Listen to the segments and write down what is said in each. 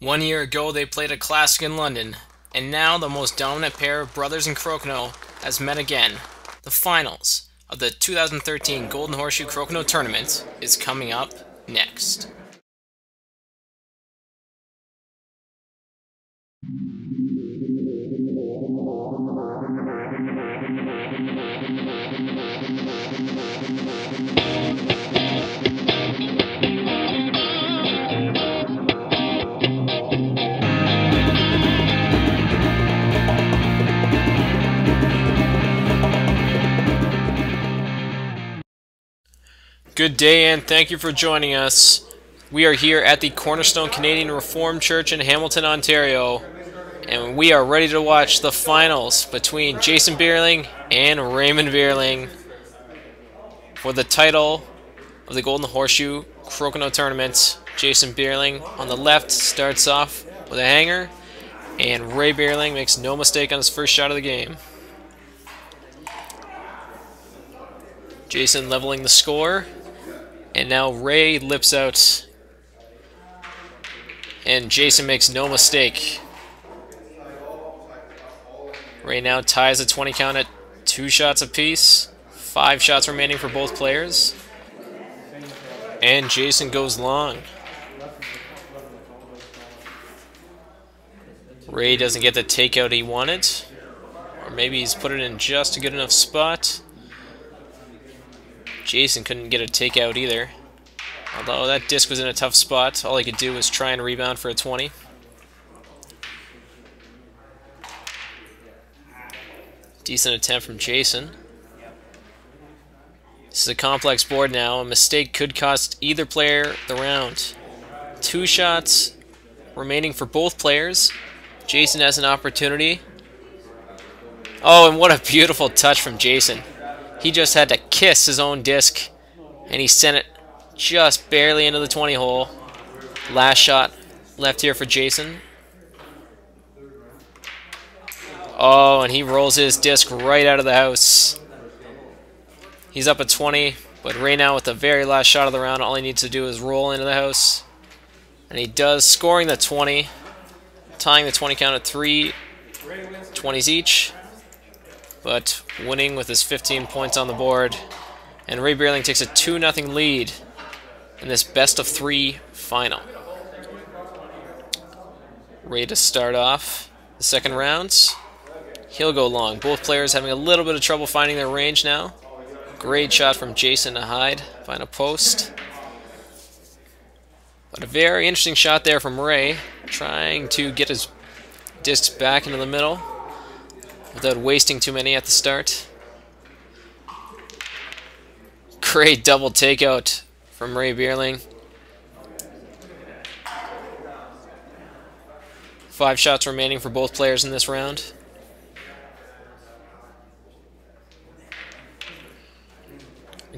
One year ago, they played a classic in London, and now the most dominant pair of brothers in Crokinole has met again. The finals of the 2013 Golden Horseshoe Crokinole Tournament is coming up next. Good day and thank you for joining us. We are here at the Cornerstone Canadian Reformed Church in Hamilton, Ontario, and we are ready to watch the finals between Jason Beierling and Raymond Beierling for the title of the Golden Horseshoe Crokinole Tournament. Jason Beierling on the left starts off with a hanger, and Ray Beierling makes no mistake on his first shot of the game. Jason leveling the score. And now Ray lips out. And Jason makes no mistake. Ray now ties a 20 count at two shots apiece. Five shots remaining for both players. And Jason goes long. Ray doesn't get the takeout he wanted. Or maybe he's put it in just a good enough spot. Jason couldn't get a takeout either. Although that disc was in a tough spot, all he could do was try and rebound for a 20. Decent attempt from Jason. This is a complex board now. A mistake could cost either player the round. Two shots remaining for both players. Jason has an opportunity. Oh, and what a beautiful touch from Jason. He just had to kiss his own disc, and he sent it just barely into the 20 hole. Last shot left here for Jason. Oh, and he rolls his disc right out of the house. He's up at 20, but right now with the very last shot of the round, all he needs to do is roll into the house. And he does, scoring the 20, tying the 20 count at three 20s each but winning with his 15 points on the board. And Ray Beierling takes a 2-0 lead in this best of three final. Ray to start off the second rounds. He'll go long. Both players having a little bit of trouble finding their range now. Great shot from Jason to hide, find a post. But a very interesting shot there from Ray, trying to get his discs back into the middle without wasting too many at the start. Great double takeout from Ray Beierling. Five shots remaining for both players in this round.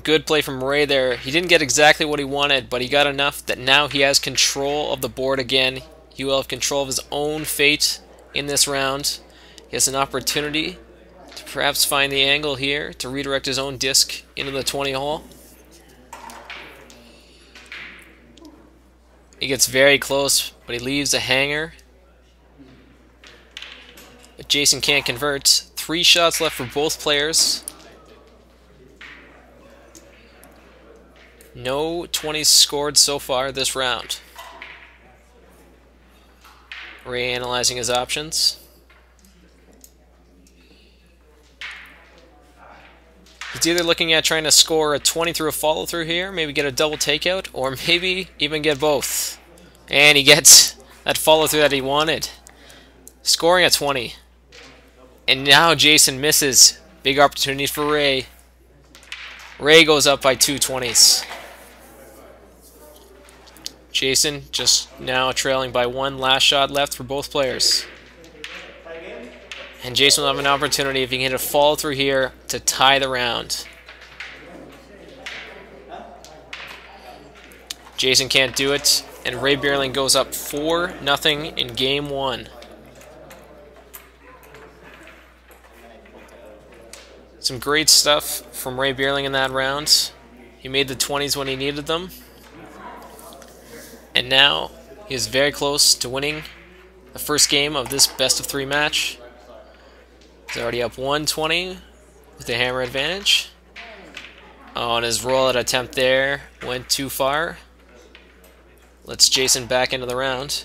Good play from Ray there. He didn't get exactly what he wanted, but he got enough that now he has control of the board again. He will have control of his own fate in this round. He has an opportunity to perhaps find the angle here to redirect his own disc into the 20 hole. He gets very close, but he leaves a hanger. But Jason can't convert. Three shots left for both players. No 20s scored so far this round. Reanalyzing his options. He's either looking at trying to score a 20 through a follow through here, maybe get a double takeout, or maybe even get both. And he gets that follow through that he wanted. Scoring a 20. And now Jason misses. Big opportunity for Ray. Ray goes up by two 20s. Jason just now trailing by one last shot left for both players. And Jason will have an opportunity if he can hit a follow through here to tie the round. Jason can't do it, and Ray Beierling goes up 4 nothing in game one. Some great stuff from Ray Beierling in that round. He made the 20s when he needed them. And now He is very close to winning the first game of this best of three match. He's already up 120 with the hammer advantage. Oh, and his roll attempt there went too far. Let's Jason back into the round.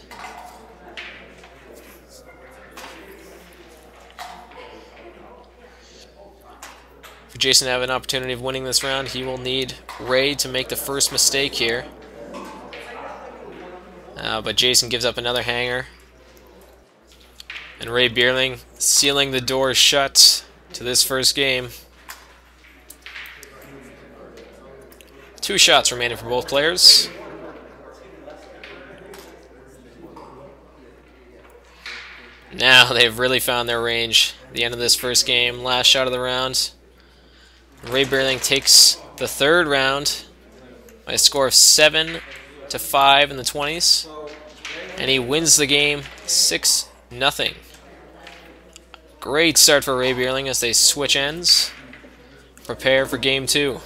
For Jason to have an opportunity of winning this round, he will need Ray to make the first mistake here. Uh, but Jason gives up another hanger. And Ray Beierling sealing the door shut to this first game. Two shots remaining for both players. Now they've really found their range. The end of this first game, last shot of the round. Ray Beierling takes the third round by a score of 7 to 5 in the 20s. And he wins the game 6 nothing. Great start for Ray Beierling as they switch ends. Prepare for game two.